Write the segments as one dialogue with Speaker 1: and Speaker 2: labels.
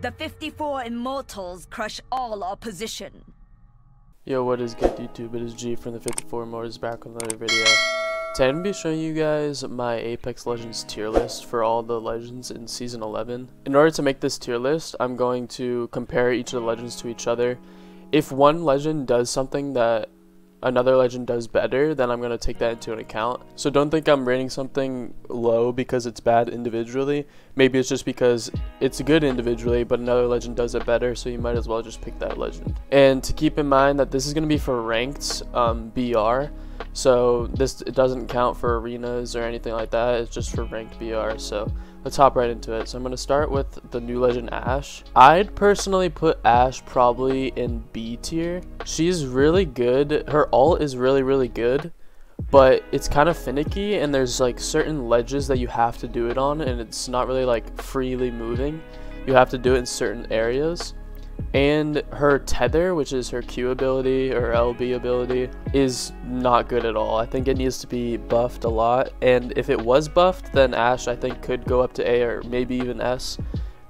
Speaker 1: The 54 Immortals crush all opposition.
Speaker 2: Yo, what is good YouTube? It is G from the 54 Immortals back with another video. Today I'm going to be showing you guys my Apex Legends tier list for all the legends in Season 11. In order to make this tier list, I'm going to compare each of the legends to each other. If one legend does something that another legend does better, then I'm going to take that into an account. So don't think I'm rating something low because it's bad individually. Maybe it's just because it's good individually, but another legend does it better, so you might as well just pick that legend. And to keep in mind that this is going to be for ranked um, BR, so this it doesn't count for arenas or anything like that, it's just for ranked BR, so let's hop right into it. So I'm going to start with the new legend Ash. I'd personally put Ash probably in B tier. She's really good. Her ult is really, really good, but it's kind of finicky and there's like certain ledges that you have to do it on and it's not really like freely moving. You have to do it in certain areas and her tether which is her q ability or lb ability is not good at all i think it needs to be buffed a lot and if it was buffed then Ash i think could go up to a or maybe even s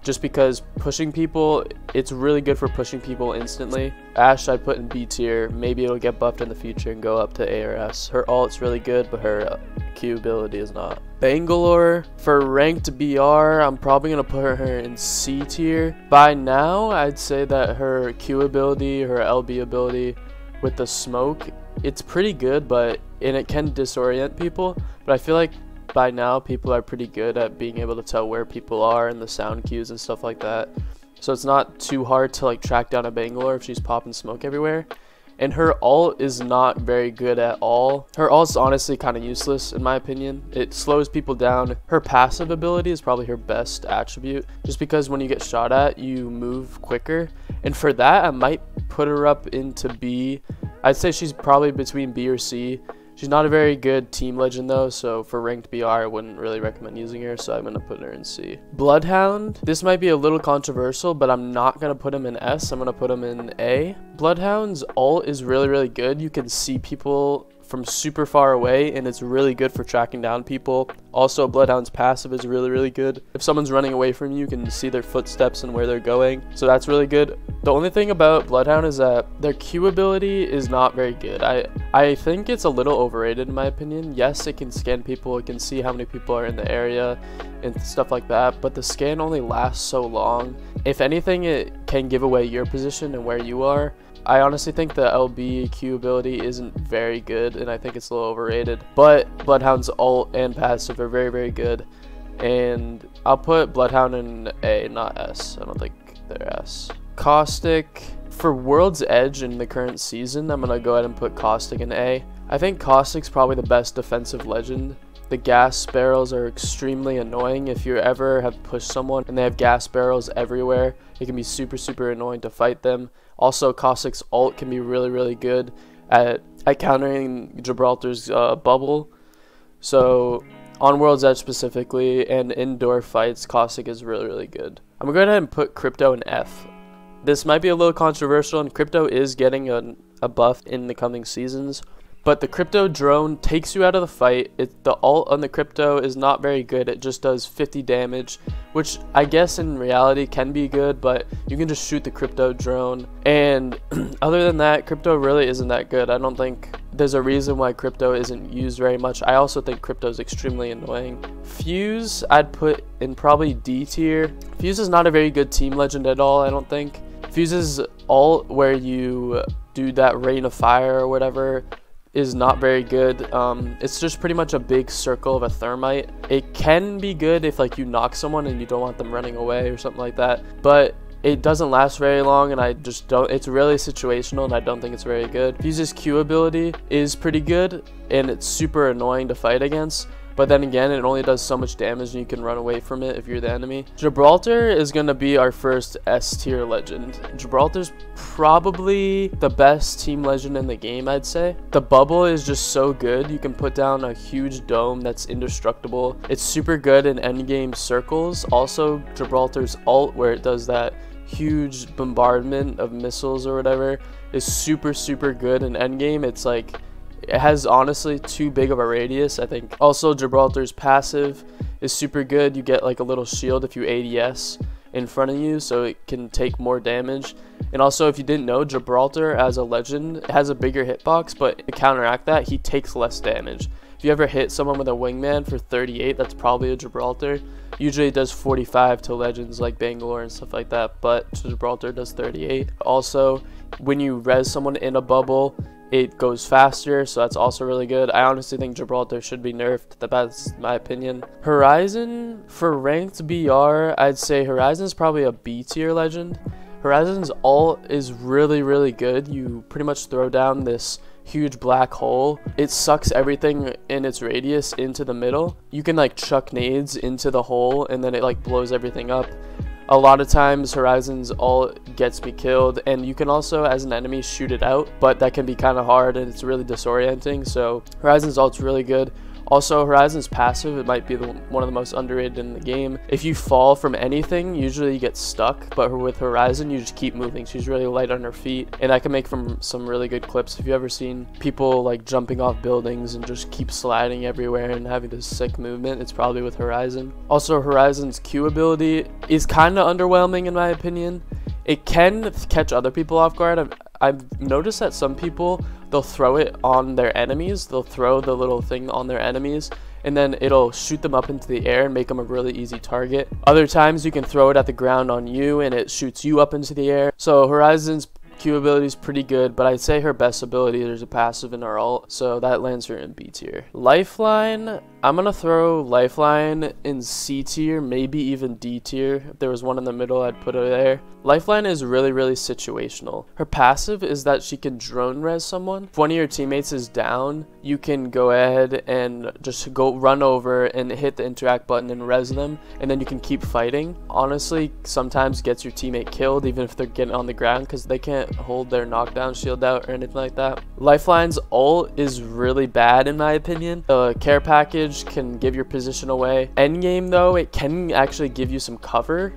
Speaker 2: just because pushing people, it's really good for pushing people instantly. Ash I'd put in B tier, maybe it'll get buffed in the future and go up to A or S. Her ult's really good, but her Q ability is not. Bangalore, for ranked BR, I'm probably going to put her in C tier. By now, I'd say that her Q ability, her LB ability with the smoke, it's pretty good, but and it can disorient people, but I feel like by now people are pretty good at being able to tell where people are and the sound cues and stuff like that. So it's not too hard to like track down a Bangalore if she's popping smoke everywhere. And her ult is not very good at all. Her ult is honestly kind of useless in my opinion. It slows people down. Her passive ability is probably her best attribute just because when you get shot at, you move quicker. And for that, I might put her up into B. I'd say she's probably between B or C She's not a very good team legend though, so for ranked BR, I wouldn't really recommend using her, so I'm to put her in C. Bloodhound, this might be a little controversial, but I'm not to put him in S, I'm to put him in A. Bloodhound's ult is really, really good. You can see people from super far away and it's really good for tracking down people. Also, Bloodhound's passive is really, really good. If someone's running away from you, you can see their footsteps and where they're going. So that's really good. The only thing about Bloodhound is that their Q ability is not very good. I, I think it's a little overrated in my opinion. Yes, it can scan people, it can see how many people are in the area and stuff like that, but the scan only lasts so long. If anything, it can give away your position and where you are. I honestly think the LBQ ability isn't very good, and I think it's a little overrated. But Bloodhound's ult and passive are very, very good. And I'll put Bloodhound in A, not S. I don't think they're S. Caustic. For World's Edge in the current season, I'm going to go ahead and put Caustic in A. I think Caustic's probably the best defensive legend the gas barrels are extremely annoying. If you ever have pushed someone and they have gas barrels everywhere, it can be super, super annoying to fight them. Also, Caustic's ult can be really, really good at, at countering Gibraltar's uh, bubble. So, on World's Edge specifically, and indoor fights, Caustic is really, really good. I'm going to go ahead and put Crypto in F. This might be a little controversial, and Crypto is getting a, a buff in the coming seasons. But the crypto drone takes you out of the fight. It, the ult on the crypto is not very good. It just does 50 damage, which I guess in reality can be good, but you can just shoot the crypto drone. And other than that, crypto really isn't that good. I don't think there's a reason why crypto isn't used very much. I also think crypto is extremely annoying. Fuse, I'd put in probably D tier. Fuse is not a very good team legend at all, I don't think. Fuse is ult where you do that rain of fire or whatever is not very good. Um, it's just pretty much a big circle of a thermite. It can be good if like you knock someone and you don't want them running away or something like that, but it doesn't last very long and I just don't it's really situational and I don't think it's very good. Fuse's Q ability is pretty good and it's super annoying to fight against but then again, it only does so much damage and you can run away from it if you're the enemy. Gibraltar is going to be our first S tier legend. Gibraltar's probably the best team legend in the game, I'd say. The bubble is just so good. You can put down a huge dome that's indestructible. It's super good in endgame circles. Also, Gibraltar's ult, where it does that huge bombardment of missiles or whatever, is super, super good in endgame. It's like it has honestly too big of a radius, I think. Also, Gibraltar's passive is super good. You get like a little shield if you ADS, in front of you so it can take more damage. And also, if you didn't know, Gibraltar as a legend has a bigger hitbox, but to counteract that, he takes less damage. If you ever hit someone with a wingman for 38, that's probably a Gibraltar. Usually it does 45 to legends like Bangalore and stuff like that, but Gibraltar does 38. Also, when you res someone in a bubble, it goes faster, so that's also really good. I honestly think Gibraltar should be nerfed. That's my opinion. Horizon, for ranked BR, I'd say Horizon is probably a B tier legend. Horizon's ult is really, really good. You pretty much throw down this huge black hole. It sucks everything in its radius into the middle. You can like chuck nades into the hole and then it like blows everything up a lot of times Horizon's all gets me killed and you can also as an enemy shoot it out but that can be kind of hard and it's really disorienting so Horizon's ult's really good also, Horizon's passive, it might be the, one of the most underrated in the game. If you fall from anything, usually you get stuck, but with Horizon, you just keep moving. She's really light on her feet, and I can make from some really good clips. If you ever seen people like jumping off buildings and just keep sliding everywhere and having this sick movement, it's probably with Horizon. Also, Horizon's Q ability is kind of underwhelming in my opinion. It can catch other people off guard. I've, noticed that some people they'll throw it on their enemies. They'll throw the little thing on their enemies and then it'll shoot them up into the air and make them a really easy target. Other times you can throw it at the ground on you and it shoots you up into the air. So Horizon's Q ability is pretty good, but I'd say her best ability is a passive in her ult, so that lands her in B tier. Lifeline, I'm gonna throw Lifeline in C tier, maybe even D tier. If there was one in the middle, I'd put her there. Lifeline is really, really situational. Her passive is that she can drone res someone. If one of your teammates is down, you can go ahead and just go run over and hit the interact button and res them, and then you can keep fighting. Honestly, sometimes gets your teammate killed even if they're getting on the ground because they can't hold their knockdown shield out or anything like that. Lifeline's ult is really bad in my opinion. The care package can give your position away. Endgame though, it can actually give you some cover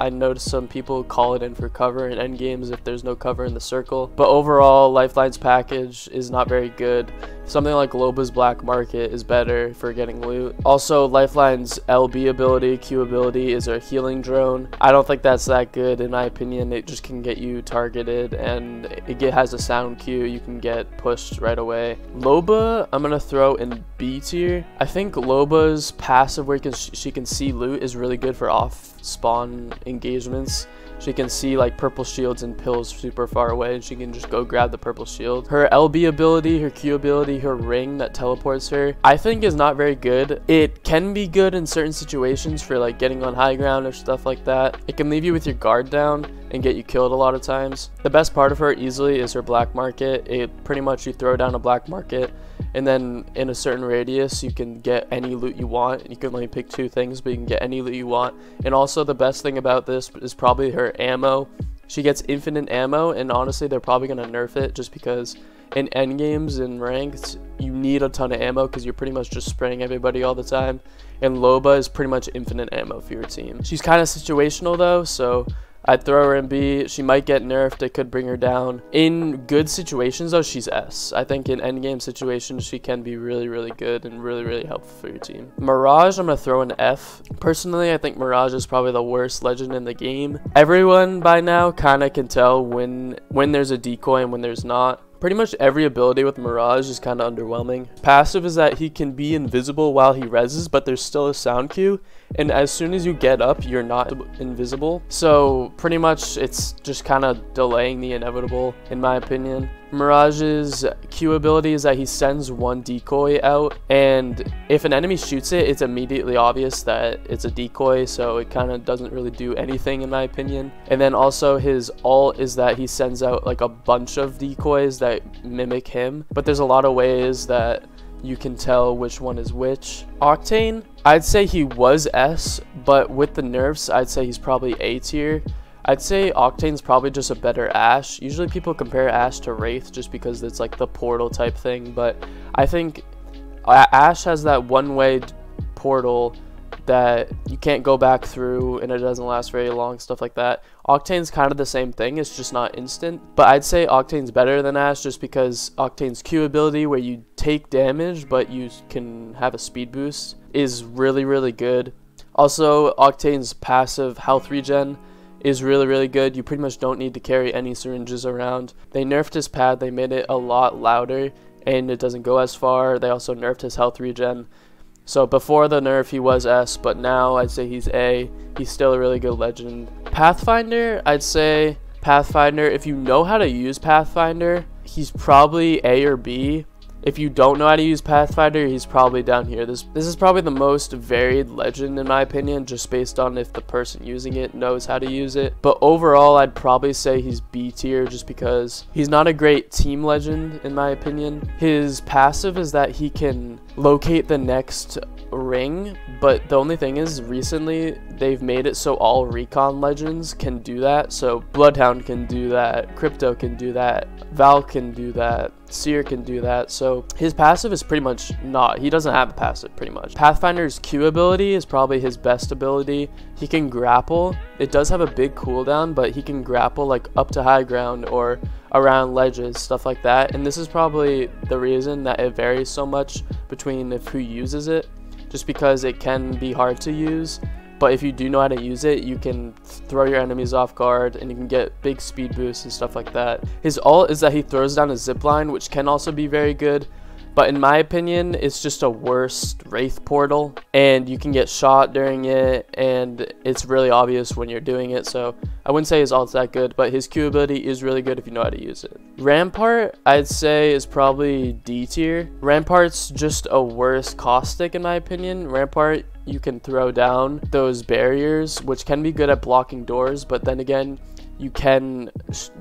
Speaker 2: I noticed some people call it in for cover in end games if there's no cover in the circle. But overall, Lifeline's package is not very good. Something like Loba's Black Market is better for getting loot. Also, Lifeline's LB ability, Q ability is a healing drone. I don't think that's that good in my opinion. It just can get you targeted and it has a sound cue. You can get pushed right away. Loba, I'm going to throw in B tier. I think Loba's passive where can, she can see loot is really good for off spawn engagements. She can see like purple shields and pills super far away and she can just go grab the purple shield. Her LB ability, her Q ability, her ring that teleports her, I think is not very good. It can be good in certain situations for like getting on high ground or stuff like that. It can leave you with your guard down and get you killed a lot of times. The best part of her easily is her black market. It pretty much you throw down a black market and then in a certain radius you can get any loot you want. You can only pick two things but you can get any loot you want. And also the best thing about this is probably her ammo. She gets infinite ammo and honestly they're probably going to nerf it just because in end games and ranks you need a ton of ammo because you're pretty much just spraying everybody all the time and Loba is pretty much infinite ammo for your team. She's kind of situational though so I'd throw her in B. She might get nerfed. It could bring her down. In good situations, though, she's S. I think in endgame situations, she can be really, really good and really, really helpful for your team. Mirage, I'm going to throw in F. Personally, I think Mirage is probably the worst legend in the game. Everyone by now kind of can tell when when there's a decoy and when there's not. Pretty much every ability with Mirage is kind of underwhelming. Passive is that he can be invisible while he reses, but there's still a sound cue, and as soon as you get up, you're not invisible. So pretty much it's just kind of delaying the inevitable, in my opinion. Mirage's Q ability is that he sends one decoy out, and if an enemy shoots it, it's immediately obvious that it's a decoy, so it kind of doesn't really do anything in my opinion. And then also his ult is that he sends out like a bunch of decoys that mimic him, but there's a lot of ways that you can tell which one is which. Octane, I'd say he was S, but with the nerfs, I'd say he's probably A tier. I'd say Octane's probably just a better Ash. Usually people compare Ash to Wraith just because it's like the portal type thing, but I think Ash has that one-way portal that you can't go back through and it doesn't last very long, stuff like that. Octane's kind of the same thing, it's just not instant. But I'd say Octane's better than Ash just because Octane's Q ability where you take damage but you can have a speed boost is really, really good. Also, Octane's passive health regen is really, really good. You pretty much don't need to carry any syringes around. They nerfed his pad, they made it a lot louder, and it doesn't go as far. They also nerfed his health regen. So before the nerf, he was S, but now I'd say he's A. He's still a really good legend. Pathfinder, I'd say Pathfinder, if you know how to use Pathfinder, he's probably A or B. If you don't know how to use Pathfinder, he's probably down here. This this is probably the most varied legend in my opinion, just based on if the person using it knows how to use it. But overall, I'd probably say he's B tier just because he's not a great team legend in my opinion. His passive is that he can locate the next ring, but the only thing is recently they've made it so all recon legends can do that. So Bloodhound can do that, Crypto can do that, Val can do that, Seer can do that. So his passive is pretty much not. He doesn't have a passive pretty much. Pathfinder's Q ability is probably his best ability. He can grapple. It does have a big cooldown, but he can grapple like up to high ground or around ledges, stuff like that. And this is probably the reason that it varies so much between if who uses it just because it can be hard to use. But if you do know how to use it, you can throw your enemies off guard and you can get big speed boosts and stuff like that. His ult is that he throws down a zip line, which can also be very good. But in my opinion, it's just a worse Wraith portal. And you can get shot during it. And it's really obvious when you're doing it. So I wouldn't say his ult's that good. But his Q ability is really good if you know how to use it. Rampart, I'd say, is probably D tier. Rampart's just a worse caustic in my opinion. Rampart, you can throw down those barriers, which can be good at blocking doors. But then again, you can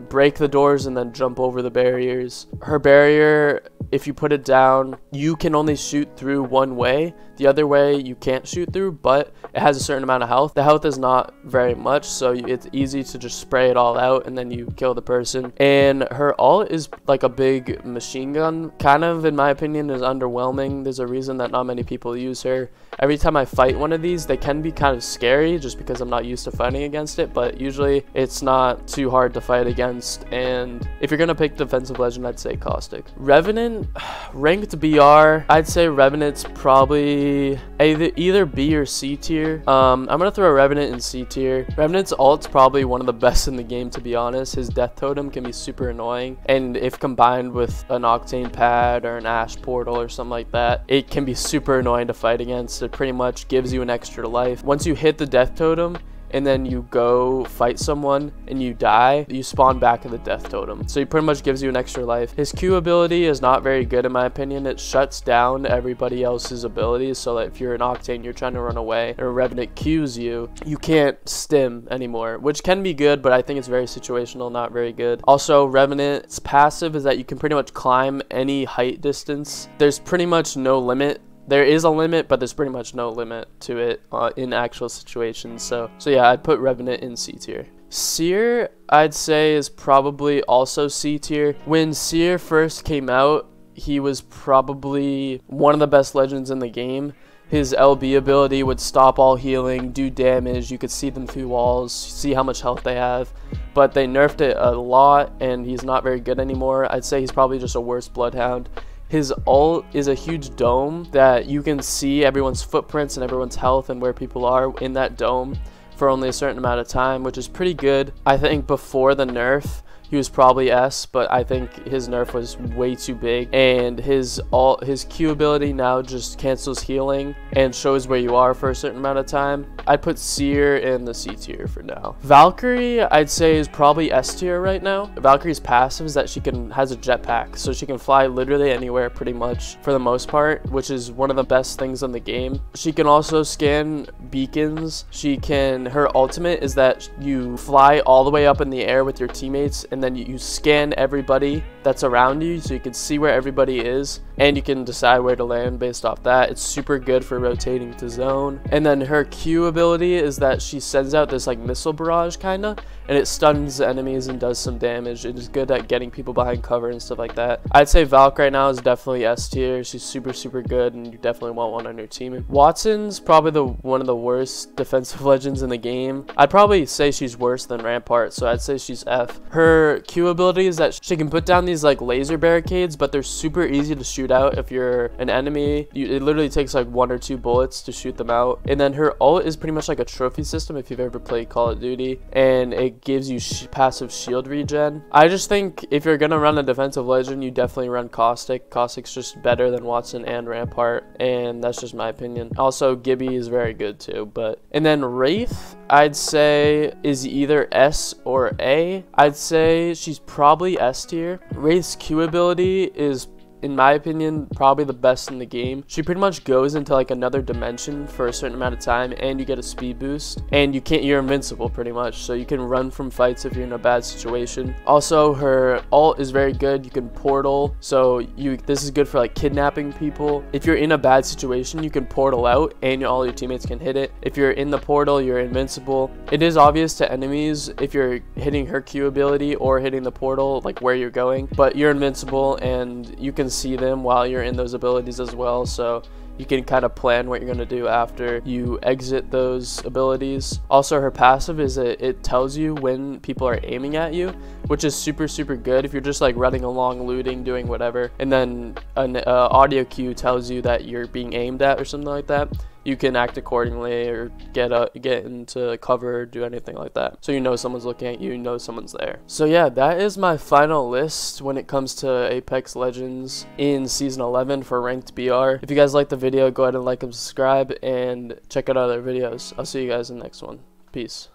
Speaker 2: break the doors and then jump over the barriers. Her barrier if you put it down, you can only shoot through one way. The other way you can't shoot through, but it has a certain amount of health. The health is not very much, so it's easy to just spray it all out and then you kill the person. And her ult is like a big machine gun. Kind of, in my opinion, is underwhelming. There's a reason that not many people use her. Every time I fight one of these, they can be kind of scary just because I'm not used to fighting against it, but usually it's not too hard to fight against. And if you're going to pick defensive legend, I'd say Caustic. Revenant, ranked BR, I'd say Revenant's probably either, either B or C tier. Um, I'm going to throw Revenant in C tier. Revenant's alt's probably one of the best in the game, to be honest. His death totem can be super annoying. And if combined with an Octane pad or an Ash portal or something like that, it can be super annoying to fight against. It pretty much gives you an extra life. Once you hit the death totem, and then you go fight someone and you die, you spawn back in the death totem. So he pretty much gives you an extra life. His Q ability is not very good in my opinion. It shuts down everybody else's abilities. So if you're an Octane, you're trying to run away, a Revenant Qs you, you can't stim anymore, which can be good, but I think it's very situational, not very good. Also, Revenant's passive is that you can pretty much climb any height distance. There's pretty much no limit there is a limit, but there's pretty much no limit to it uh, in actual situations. So, so yeah, I'd put Revenant in C tier. Seer, I'd say, is probably also C tier. When Seer first came out, he was probably one of the best legends in the game. His LB ability would stop all healing, do damage, you could see them through walls, see how much health they have. But they nerfed it a lot, and he's not very good anymore. I'd say he's probably just a worse Bloodhound. His ult is a huge dome that you can see everyone's footprints and everyone's health and where people are in that dome for only a certain amount of time, which is pretty good. I think before the nerf, he was probably S, but I think his nerf was way too big. And his all his Q ability now just cancels healing and shows where you are for a certain amount of time. I'd put Seer in the C tier for now. Valkyrie, I'd say is probably S tier right now. Valkyrie's passive is that she can has a jetpack, so she can fly literally anywhere pretty much for the most part, which is one of the best things in the game. She can also scan beacons. She can her ultimate is that you fly all the way up in the air with your teammates and then you scan everybody that's around you so you can see where everybody is and you can decide where to land based off that. It's super good for rotating to zone. And then her Q ability is that she sends out this like missile barrage kind of and it stuns enemies and does some damage. It is good at getting people behind cover and stuff like that. I'd say Valk right now is definitely S tier. She's super, super good and you definitely want one on your team. Wattson's probably the one of the worst defensive legends in the game. I'd probably say she's worse than Rampart, so I'd say she's F. Her her Q ability is that she can put down these like laser barricades, but they're super easy to shoot out if you're an enemy. You, it literally takes like one or two bullets to shoot them out. And then her ult is pretty much like a trophy system if you've ever played Call of Duty, and it gives you sh passive shield regen. I just think if you're gonna run a defensive legend, you definitely run Caustic. Caustic's just better than Wattson and Rampart, and that's just my opinion. Also, Gibby is very good too, but and then Wraith, I'd say is either S or A. I'd say she's probably S tier. Wraith's Q ability is in my opinion, probably the best in the game. She pretty much goes into like another dimension for a certain amount of time and you get a speed boost and you can't, you're invincible pretty much. So you can run from fights if you're in a bad situation. Also, her alt is very good. You can portal. So you, this is good for like kidnapping people. If you're in a bad situation, you can portal out and all your teammates can hit it. If you're in the portal, you're invincible. It is obvious to enemies if you're hitting her Q ability or hitting the portal, like where you're going, but you're invincible and you can see them while you're in those abilities as well. So you can kind of plan what you're going to do after you exit those abilities. Also, her passive is it, it tells you when people are aiming at you, which is super, super good if you're just like running along, looting, doing whatever. And then an uh, audio cue tells you that you're being aimed at or something like that you can act accordingly or get a, get into cover, do anything like that. So you know someone's looking at you, you know someone's there. So yeah, that is my final list when it comes to Apex Legends in Season 11 for Ranked BR. If you guys like the video, go ahead and like and subscribe and check out other videos. I'll see you guys in the next one. Peace.